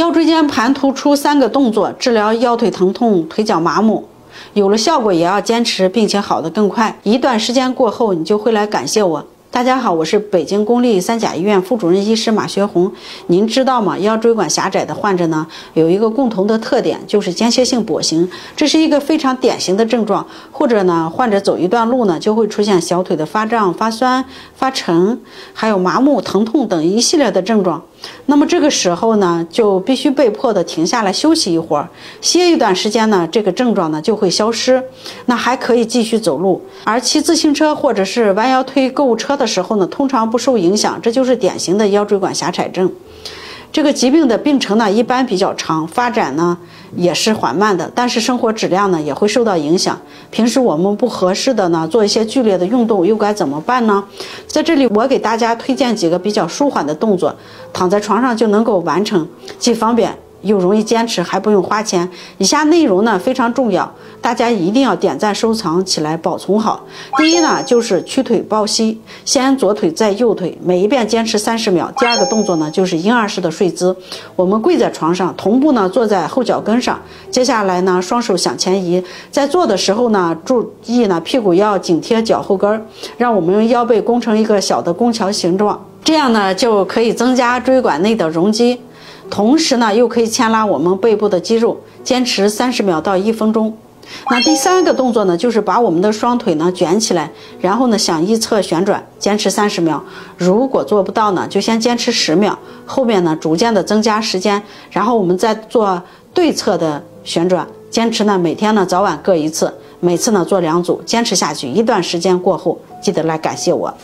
腰椎间盘突出三个动作治疗腰腿疼痛、腿脚麻木，有了效果也要坚持，并且好的更快。一段时间过后，你就会来感谢我。大家好，我是北京公立三甲医院副主任医师马学红。您知道吗？腰椎管狭窄的患者呢，有一个共同的特点，就是间歇性跛行，这是一个非常典型的症状。或者呢，患者走一段路呢，就会出现小腿的发胀、发酸、发沉，还有麻木、疼痛等一系列的症状。那么这个时候呢，就必须被迫的停下来休息一会儿，歇一段时间呢，这个症状呢就会消失。那还可以继续走路，而骑自行车或者是弯腰推购物车的时候呢，通常不受影响。这就是典型的腰椎管狭窄症。这个疾病的病程呢，一般比较长，发展呢也是缓慢的，但是生活质量呢也会受到影响。平时我们不合适的呢，做一些剧烈的运动，又该怎么办呢？在这里，我给大家推荐几个比较舒缓的动作，躺在床上就能够完成，既方便。又容易坚持，还不用花钱。以下内容呢非常重要，大家一定要点赞收藏起来，保存好。第一呢就是屈腿抱膝，先左腿再右腿，每一遍坚持三十秒。第二个动作呢就是婴儿式的睡姿，我们跪在床上，同步呢坐在后脚跟上。接下来呢双手向前移，在做的时候呢注意呢屁股要紧贴脚后跟，让我们腰背弓成一个小的弓桥形状，这样呢就可以增加椎管内的容积。同时呢，又可以牵拉我们背部的肌肉，坚持三十秒到一分钟。那第三个动作呢，就是把我们的双腿呢卷起来，然后呢向一侧旋转，坚持三十秒。如果做不到呢，就先坚持十秒，后面呢逐渐的增加时间，然后我们再做对侧的旋转，坚持呢每天呢早晚各一次，每次呢做两组，坚持下去一段时间过后，记得来感谢我。